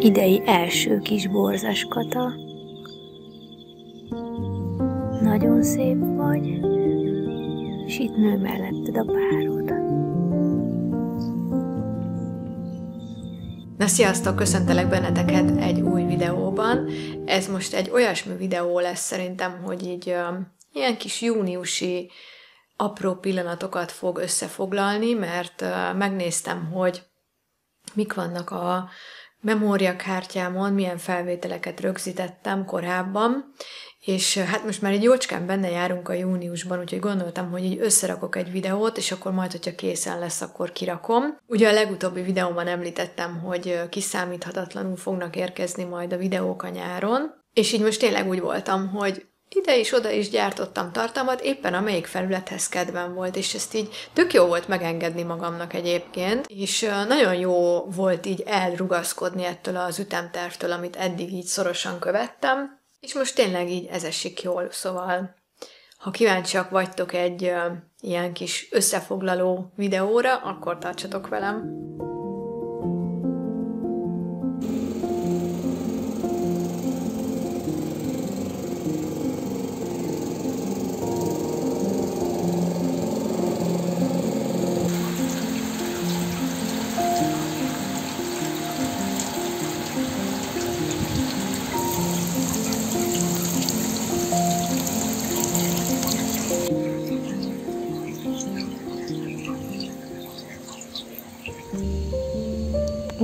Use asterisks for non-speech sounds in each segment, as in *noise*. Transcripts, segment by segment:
idei első kis borzaskata. Nagyon szép vagy, és itt nő melletted a párod. Na sziasztok, köszöntelek benneteket egy új videóban. Ez most egy olyasmi videó lesz szerintem, hogy így uh, ilyen kis júniusi apró pillanatokat fog összefoglalni, mert uh, megnéztem, hogy mik vannak a memóriakártyámon, milyen felvételeket rögzítettem korábban, és hát most már egy jócskán benne járunk a júniusban, úgyhogy gondoltam, hogy így összerakok egy videót, és akkor majd, hogyha készen lesz, akkor kirakom. Ugye a legutóbbi videóban említettem, hogy kiszámíthatatlanul fognak érkezni majd a videók a nyáron, és így most tényleg úgy voltam, hogy ide is, oda is gyártottam tartalmat, éppen amelyik felülethez kedvem volt, és ezt így tök jó volt megengedni magamnak egyébként, és nagyon jó volt így elrugaszkodni ettől az ütemtervtől, amit eddig így szorosan követtem, és most tényleg így ez esik jól, szóval ha kíváncsiak vagytok egy ilyen kis összefoglaló videóra, akkor tartsatok velem!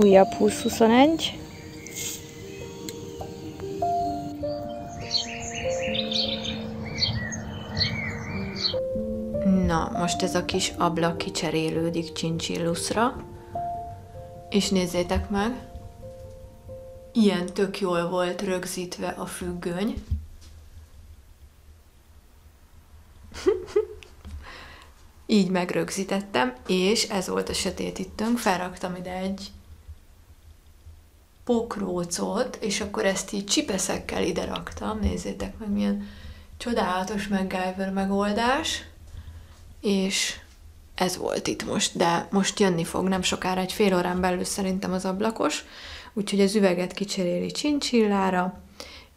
Újabb 2021. Na, most ez a kis ablak kicserélődik csincsilluszra. És nézzétek meg, ilyen tök jól volt rögzítve a függöny. *laughs* Így megrögzítettem, és ez volt a sötétítőnk, felraktam ide egy pokrócot, és akkor ezt így csipeszekkel ide raktam, nézzétek meg milyen csodálatos MacGyver megoldás, és ez volt itt most, de most jönni fog nem sokára, egy fél órán belül szerintem az ablakos, úgyhogy az üveget kicseréli csincsillára,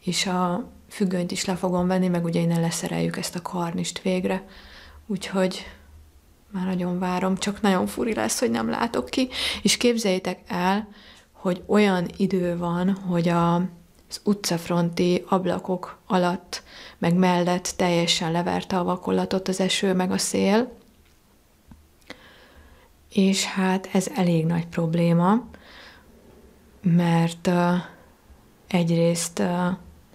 és a függönyt is le fogom venni, meg ugye innen leszereljük ezt a karnist végre, úgyhogy már nagyon várom, csak nagyon furi lesz, hogy nem látok ki, és képzeljétek el, hogy olyan idő van, hogy a, az utcafronti ablakok alatt, meg mellett teljesen leverte a vakolatot az eső, meg a szél, és hát ez elég nagy probléma, mert uh, egyrészt uh,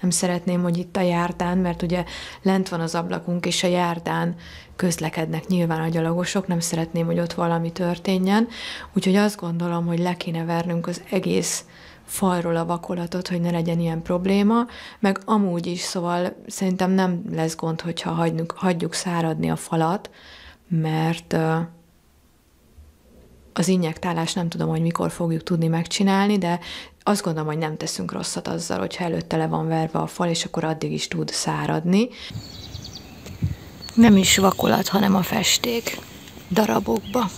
nem szeretném, hogy itt a járdán, mert ugye lent van az ablakunk, és a járdán közlekednek nyilván a gyalogosok, nem szeretném, hogy ott valami történjen, úgyhogy azt gondolom, hogy le kéne vernünk az egész falról a vakolatot, hogy ne legyen ilyen probléma, meg amúgy is, szóval szerintem nem lesz gond, hogyha hagyjuk, hagyjuk száradni a falat, mert az injektálás nem tudom, hogy mikor fogjuk tudni megcsinálni, de azt gondolom, hogy nem teszünk rosszat azzal, hogyha előtte le van verve a fal, és akkor addig is tud száradni. Nem is vakolat, hanem a festék darabokba.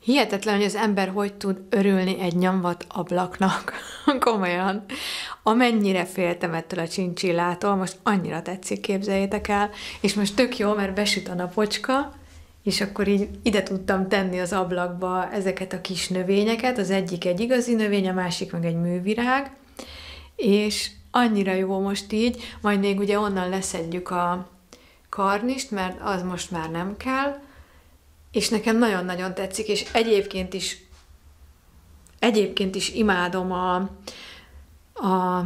Hihetetlen, hogy az ember hogy tud örülni egy nyomvat ablaknak. *laughs* Komolyan. Amennyire féltem ettől a csincsillától, most annyira tetszik, képzeljétek el. És most tök jó, mert besüt a napocska, és akkor így ide tudtam tenni az ablakba ezeket a kis növényeket, az egyik egy igazi növény, a másik meg egy művirág, és annyira jó most így, majd még ugye onnan leszedjük a karnist, mert az most már nem kell, és nekem nagyon-nagyon tetszik, és egyébként is egyébként is imádom a, a,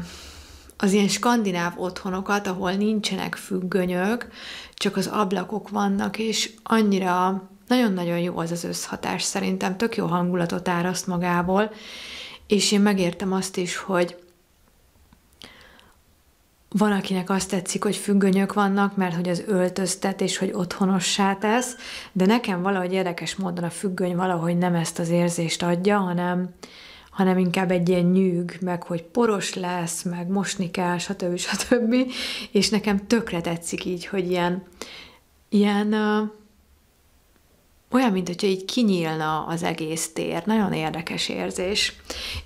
az ilyen skandináv otthonokat, ahol nincsenek függönyök, csak az ablakok vannak, és annyira nagyon-nagyon jó az az összhatás szerintem, tök jó hangulatot áraszt magából, és én megértem azt is, hogy van, akinek azt tetszik, hogy függönyök vannak, mert hogy az öltöztet, és hogy otthonossá tesz, de nekem valahogy érdekes módon a függöny valahogy nem ezt az érzést adja, hanem, hanem inkább egy ilyen nyűg, meg hogy poros lesz, meg mosni kell, stb. stb. És nekem tökre tetszik így, hogy ilyen, ilyen olyan, mint hogyha így kinyílna az egész tér. Nagyon érdekes érzés.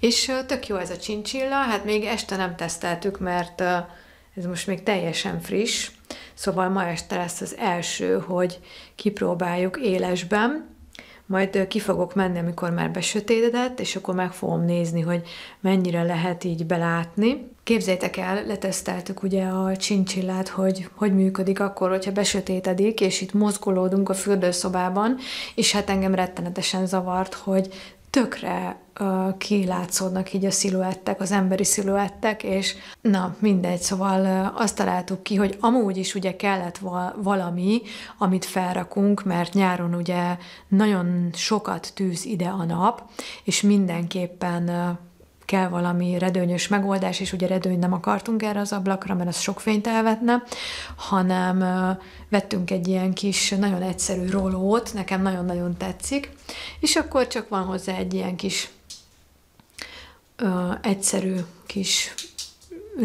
És tök jó ez a csincsilla, hát még este nem teszteltük, mert ez most még teljesen friss, szóval ma este lesz az első, hogy kipróbáljuk élesben, majd ki fogok menni, amikor már besötétedett, és akkor meg fogom nézni, hogy mennyire lehet így belátni. Képzétek el, leteszteltük ugye a csincsillát, hogy hogy működik akkor, hogyha besötétedik, és itt mozgolódunk a fürdőszobában, és hát engem rettenetesen zavart, hogy tökre uh, kilátszódnak így a sziluettek, az emberi sziluettek, és na, mindegy, szóval uh, azt találtuk ki, hogy amúgy is ugye kellett valami, amit felrakunk, mert nyáron ugye nagyon sokat tűz ide a nap, és mindenképpen uh, kell valami redőnyös megoldás, és ugye redőny nem akartunk erre az ablakra, mert az sok fényt elvetne, hanem vettünk egy ilyen kis, nagyon egyszerű rolót, nekem nagyon-nagyon tetszik, és akkor csak van hozzá egy ilyen kis ö, egyszerű kis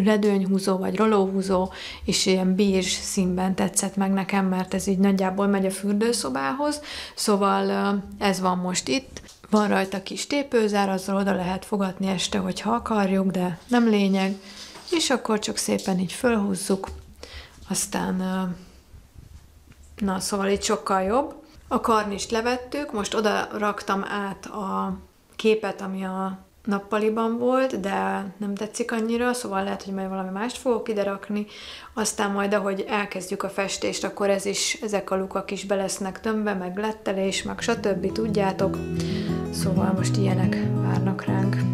redőnyhúzó vagy rolóhúzó, és ilyen bízs színben tetszett meg nekem, mert ez így nagyjából megy a fürdőszobához, szóval ez van most itt, van rajta kis tépőzár, azzal oda lehet fogatni este, hogyha akarjuk, de nem lényeg. És akkor csak szépen így fölhúzzuk, aztán na, szóval itt sokkal jobb. A karnist levettük, most oda raktam át a képet, ami a nappaliban volt, de nem tetszik annyira, szóval lehet, hogy majd valami mást fogok ide rakni. Aztán majd, ahogy elkezdjük a festést, akkor ez is, ezek a lukak is be lesznek tömve, meg lettelés, meg stb. tudjátok. Szóval most ilyenek várnak ránk.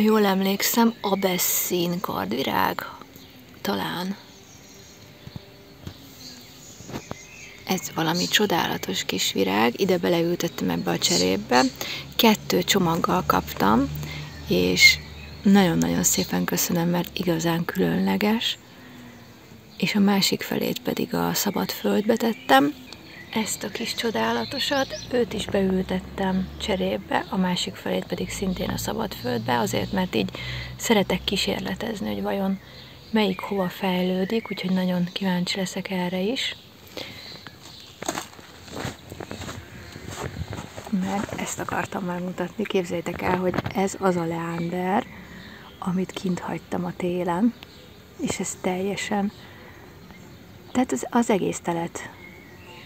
Jól emlékszem, abesszín kardvirág. Talán. Ez valami csodálatos kis virág. Ide beleültettem ebbe a cserébe. Kettő csomaggal kaptam, és nagyon-nagyon szépen köszönöm, mert igazán különleges. És a másik felét pedig a szabad földbe tettem ezt a kis csodálatosat, őt is beültettem cserébe, a másik felét pedig szintén a szabadföldbe, azért, mert így szeretek kísérletezni, hogy vajon melyik hova fejlődik, úgyhogy nagyon kíváncsi leszek erre is. Meg ezt akartam megmutatni, képzeljétek el, hogy ez az a leander, amit kint hagytam a télen, és ez teljesen, tehát az, az egész telet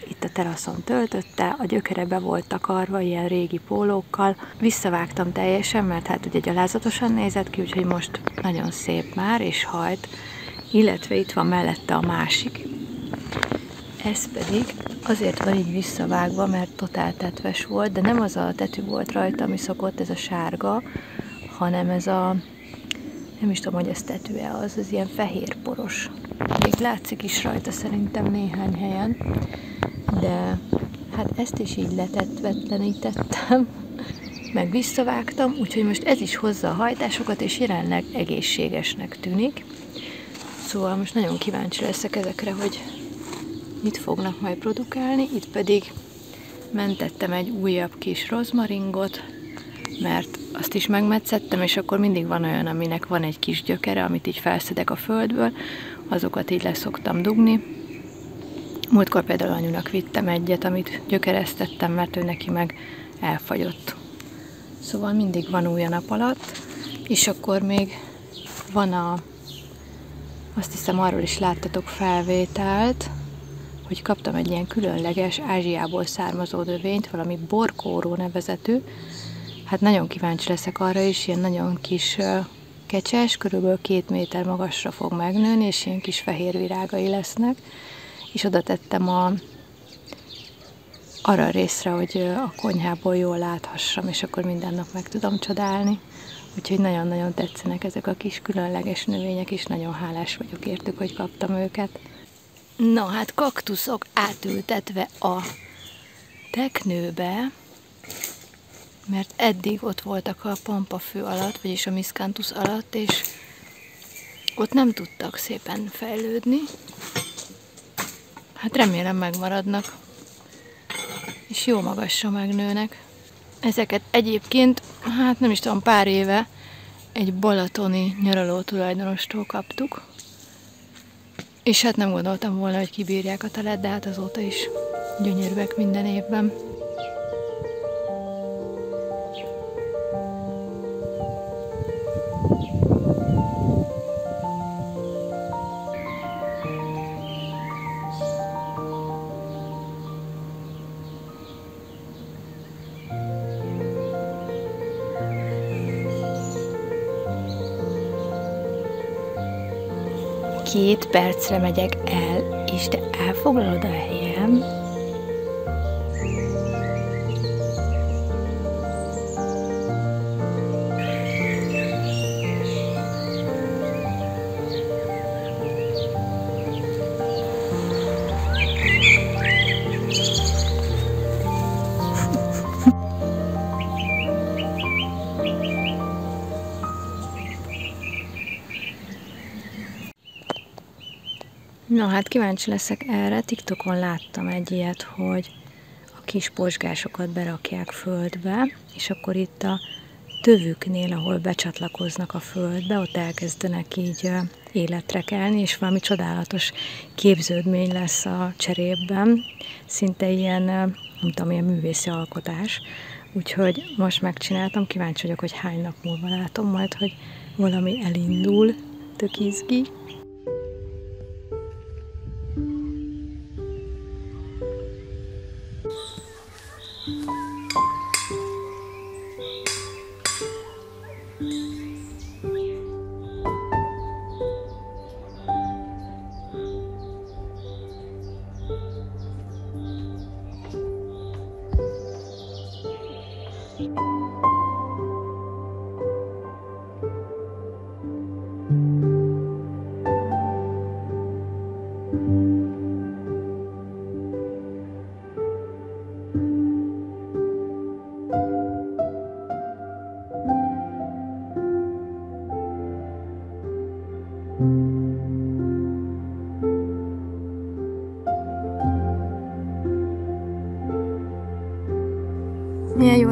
itt a teraszon töltötte, a gyökere be volt takarva ilyen régi pólókkal. Visszavágtam teljesen, mert hát ugye gyalázatosan nézett ki, úgyhogy most nagyon szép már, és hajt. Illetve itt van mellette a másik. Ez pedig azért van így visszavágva, mert totál tetves volt, de nem az a tetű volt rajta, ami szokott, ez a sárga, hanem ez a nem is tudom, hogy ez tetűe az, az ilyen fehér poros. Még látszik is rajta szerintem néhány helyen de hát ezt is így letetvetlenítettem, meg visszavágtam, úgyhogy most ez is hozza a hajtásokat, és jelenleg egészségesnek tűnik. Szóval most nagyon kíváncsi leszek ezekre, hogy mit fognak majd produkálni. Itt pedig mentettem egy újabb kis rozmaringot, mert azt is megmetszettem, és akkor mindig van olyan, aminek van egy kis gyökere, amit így felszedek a földből, azokat így leszoktam dugni, Múltkor például anyunak vittem egyet, amit gyökeresztettem, mert ő neki meg elfagyott. Szóval mindig van új a nap alatt, és akkor még van a, azt hiszem arról is láttatok felvételt, hogy kaptam egy ilyen különleges Ázsiából származó növényt, valami borkóró nevezetű. Hát nagyon kíváncsi leszek arra is, ilyen nagyon kis kecses, körülbelül két méter magasra fog megnőni, és ilyen kis fehér virágai lesznek és oda tettem a arra részre, hogy a konyhából jól láthassam, és akkor minden nap meg tudom csodálni. Úgyhogy nagyon-nagyon tetszenek ezek a kis különleges növények, és nagyon hálás vagyok értük, hogy kaptam őket. Na hát kaktuszok átültetve a teknőbe, mert eddig ott voltak a pampafő alatt, vagyis a miscanthus alatt, és ott nem tudtak szépen fejlődni. Hát remélem megmaradnak, és jó magasra megnőnek. Ezeket egyébként, hát nem is tudom, pár éve egy balatoni nyaraló tulajdonostól kaptuk. És hát nem gondoltam volna, hogy kibírják a telet, de hát azóta is gyönyörűek minden évben. Két percre megyek el, és te elfoglalod a helyem. No, hát kíváncsi leszek erre. TikTokon láttam egy ilyet, hogy a kis posgásokat berakják földbe, és akkor itt a tövüknél, ahol becsatlakoznak a földbe, ott elkezdenek így életre kelni, és valami csodálatos képződmény lesz a cserében. Szinte ilyen, nem tudom, ilyen művészi alkotás. Úgyhogy most megcsináltam, kíváncsi vagyok, hogy hány nap múlva látom majd, hogy valami elindul. Tök izgi.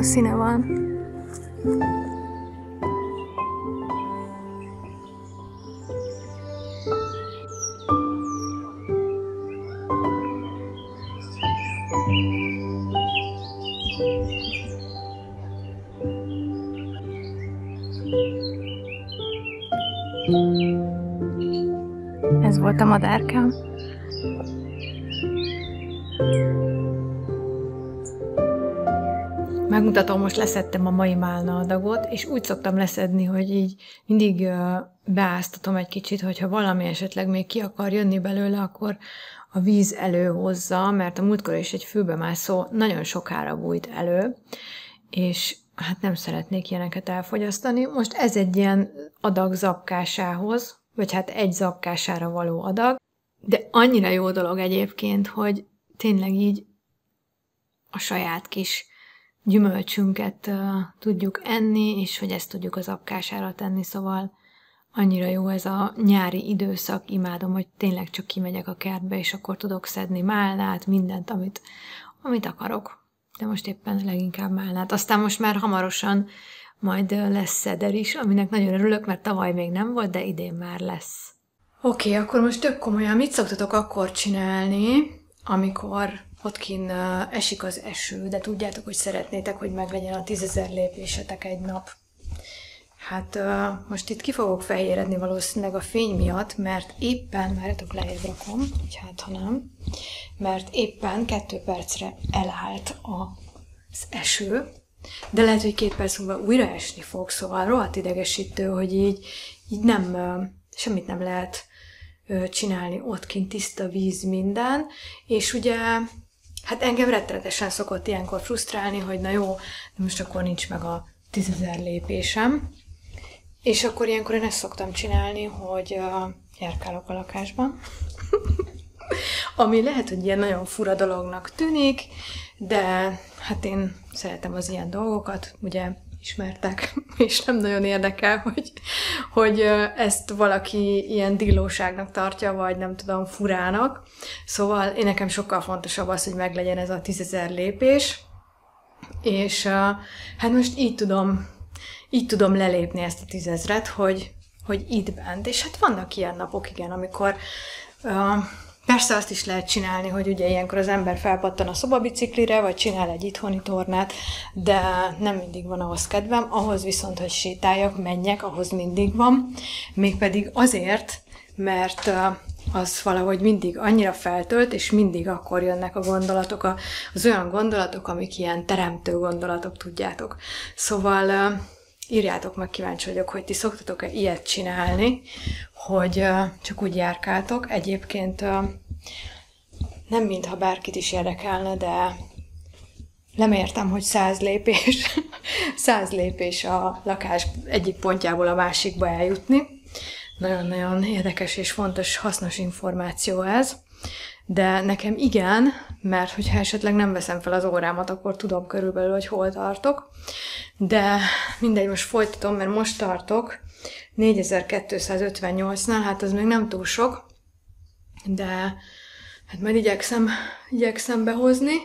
Színe van. Ez volt a madárkám. Megmutatom, most leszettem a mai málna adagot, és úgy szoktam leszedni, hogy így mindig beáztatom egy kicsit, hogyha valami esetleg még ki akar jönni belőle, akkor a víz előhozza, mert a múltkor is egy fülbemászó nagyon sokára bújt elő, és hát nem szeretnék ilyeneket elfogyasztani. Most ez egy ilyen adag zapkásához, vagy hát egy zapkására való adag, de annyira jó dolog egyébként, hogy tényleg így a saját kis gyümölcsünket tudjuk enni, és hogy ezt tudjuk az apkására tenni, szóval annyira jó ez a nyári időszak, imádom, hogy tényleg csak kimegyek a kertbe, és akkor tudok szedni málnát, mindent, amit, amit akarok. De most éppen leginkább málnát. Aztán most már hamarosan majd lesz szeder is, aminek nagyon örülök, mert tavaly még nem volt, de idén már lesz. Oké, okay, akkor most tök komolyan, mit szoktatok akkor csinálni, amikor ott kín esik az eső, de tudjátok, hogy szeretnétek, hogy meglegyen a tízezer lépésetek egy nap. Hát most itt ki fogok fehéredni valószínűleg a fény miatt, mert éppen, várjatok, lejjebb rakom, hogy hát ha nem, mert éppen kettő percre elállt az eső, de lehet, hogy két perc múlva újra esni fog, szóval rohadt idegesítő, hogy így, így nem, semmit nem lehet csinálni ott kint, tiszta víz minden, és ugye hát engem rettenetesen szokott ilyenkor frusztrálni, hogy na jó, de most akkor nincs meg a tízezer lépésem. És akkor ilyenkor én ezt szoktam csinálni, hogy uh, járkálok a lakásban. *laughs* Ami lehet, hogy ilyen nagyon fura dolognak tűnik, de hát én szeretem az ilyen dolgokat, ugye ismertek, *laughs* és nem nagyon érdekel, hogy, hogy ezt valaki ilyen dillóságnak tartja, vagy nem tudom, furának. Szóval én nekem sokkal fontosabb az, hogy meglegyen ez a tízezer lépés, és hát most így tudom, így tudom lelépni ezt a tízezret, hogy, hogy itt bent. És hát vannak ilyen napok, igen, amikor uh, Persze azt is lehet csinálni, hogy ugye ilyenkor az ember felpattan a szobabiciklire, vagy csinál egy itthoni tornát, de nem mindig van ahhoz kedvem, ahhoz viszont, hogy sétáljak, menjek, ahhoz mindig van, mégpedig azért, mert az valahogy mindig annyira feltölt, és mindig akkor jönnek a gondolatok, az olyan gondolatok, amik ilyen teremtő gondolatok, tudjátok. Szóval írjátok meg, kíváncsi vagyok, hogy ti szoktatok-e ilyet csinálni, hogy csak úgy járkáltok. Egyébként nem mintha bárkit is érdekelne, de lemértem, hogy száz lépés, *laughs* száz lépés a lakás egyik pontjából a másikba eljutni. Nagyon-nagyon érdekes és fontos, hasznos információ ez. De nekem igen, mert hogyha esetleg nem veszem fel az órámat, akkor tudom körülbelül, hogy hol tartok. De mindegy, most folytatom, mert most tartok 4258-nál, hát az még nem túl sok, de hát majd igyekszem, igyekszem behozni.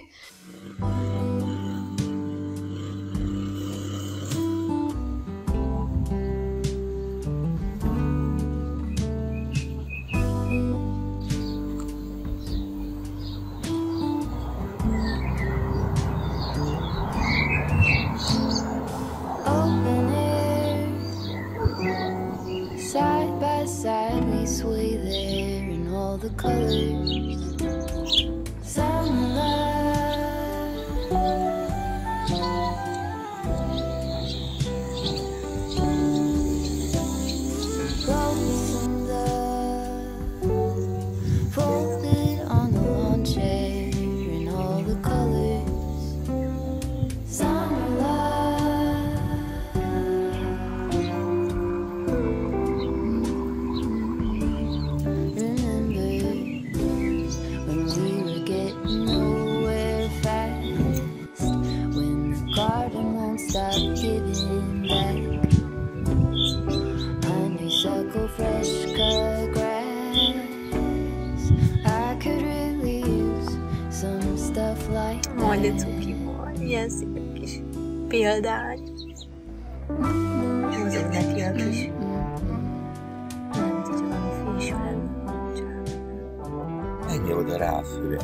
Menj oda rá a füle.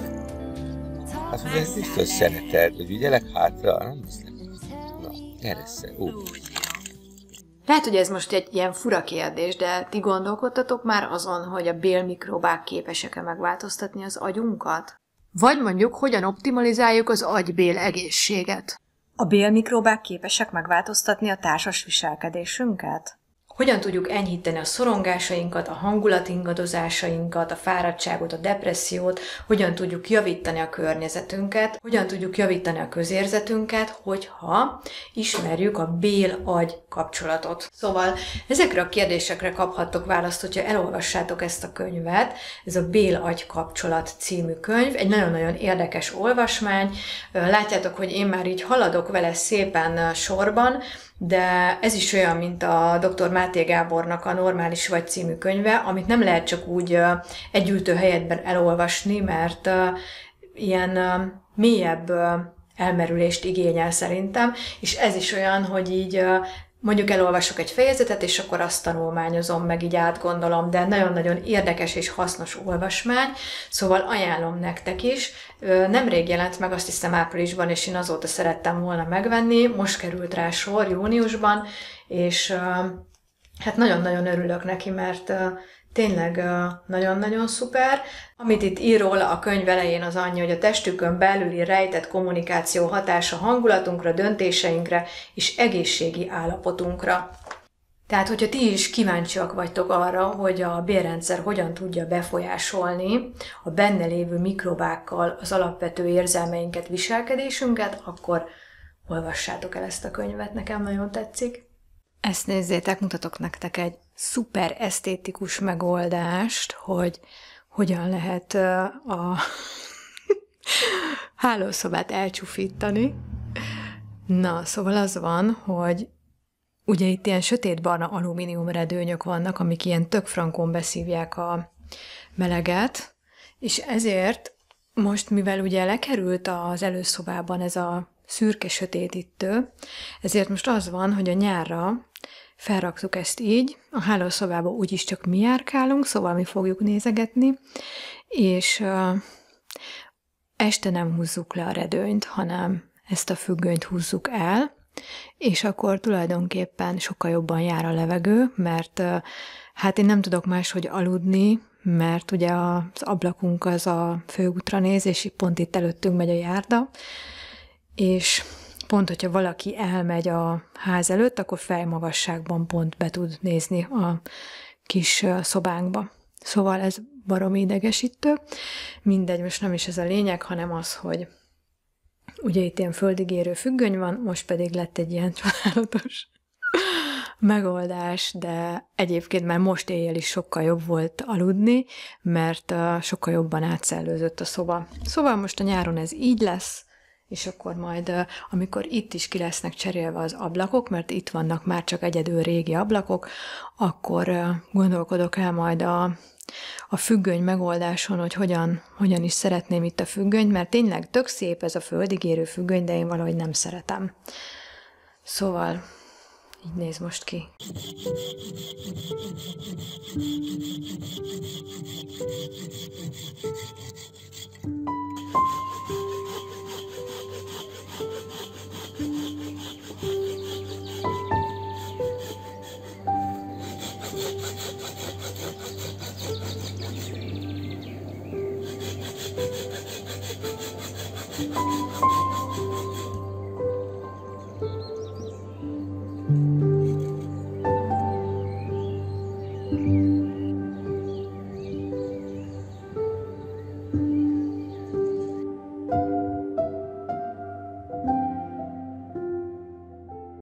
Azt mondja, hogy biztos szereted, hogy ügyelek hátra, nem hiszem. Na, gyere össze, úgy. Lehet, hogy ez most egy ilyen fura kérdés, de ti gondolkodtatok már azon, hogy a bélmikrobák képesek-e megváltoztatni az agyunkat? Vagy mondjuk, hogyan optimalizáljuk az agybél egészséget? A bélmikrobák képesek megváltoztatni a társas viselkedésünket? Hogyan tudjuk enyhíteni a szorongásainkat, a hangulatingadozásainkat, a fáradtságot, a depressziót, hogyan tudjuk javítani a környezetünket, hogyan tudjuk javítani a közérzetünket, hogyha ismerjük a bél-agy kapcsolatot. Szóval ezekre a kérdésekre kaphattok választ, hogyha elolvassátok ezt a könyvet. Ez a Bél-agy kapcsolat című könyv, egy nagyon-nagyon érdekes olvasmány. Látjátok, hogy én már így haladok vele szépen sorban, de ez is olyan, mint a dr. Máté Gábornak a Normális vagy című könyve, amit nem lehet csak úgy egy ültőhelyetben elolvasni, mert ilyen mélyebb elmerülést igényel szerintem, és ez is olyan, hogy így mondjuk elolvasok egy fejezetet, és akkor azt tanulmányozom, meg így átgondolom, de nagyon-nagyon érdekes és hasznos olvasmány, szóval ajánlom nektek is. Nemrég jelent meg, azt hiszem áprilisban, és én azóta szerettem volna megvenni, most került rá sor júniusban, és hát nagyon-nagyon örülök neki, mert tényleg nagyon-nagyon szuper. Amit itt ír róla a könyv elején az annyi, hogy a testükön belüli rejtett kommunikáció hatása hangulatunkra, döntéseinkre és egészségi állapotunkra. Tehát, hogyha ti is kíváncsiak vagytok arra, hogy a bérrendszer hogyan tudja befolyásolni a benne lévő mikrobákkal az alapvető érzelmeinket, viselkedésünket, akkor olvassátok el ezt a könyvet, nekem nagyon tetszik. Ezt nézzétek, mutatok nektek egy szuper esztétikus megoldást, hogy hogyan lehet a *laughs* hálószobát elcsúfítani. Na, szóval az van, hogy ugye itt ilyen sötétbarna alumínium redőnyök vannak, amik ilyen tök frankon beszívják a meleget, és ezért most, mivel ugye lekerült az előszobában ez a szürke sötétítő, ezért most az van, hogy a nyárra felraktuk ezt így, a hálószobába úgyis csak mi járkálunk, szóval mi fogjuk nézegetni, és este nem húzzuk le a redőnyt, hanem ezt a függönyt húzzuk el, és akkor tulajdonképpen sokkal jobban jár a levegő, mert hát én nem tudok máshogy aludni, mert ugye az ablakunk az a főútra néz, és pont itt előttünk megy a járda, és pont, hogyha valaki elmegy a ház előtt, akkor fejmagasságban pont be tud nézni a kis szobánkba. Szóval ez baromi idegesítő. Mindegy, most nem is ez a lényeg, hanem az, hogy ugye itt ilyen földigérő függöny van, most pedig lett egy ilyen *laughs* csodálatos megoldás, de egyébként már most éjjel is sokkal jobb volt aludni, mert sokkal jobban átszellőzött a szoba. Szóval most a nyáron ez így lesz, és akkor majd, amikor itt is ki lesznek cserélve az ablakok, mert itt vannak már csak egyedül régi ablakok, akkor gondolkodok el majd a, a függöny megoldáson, hogy hogyan, hogyan is szeretném itt a függönyt, mert tényleg tök szép ez a földigérő függöny, de én valahogy nem szeretem. Szóval így néz most ki.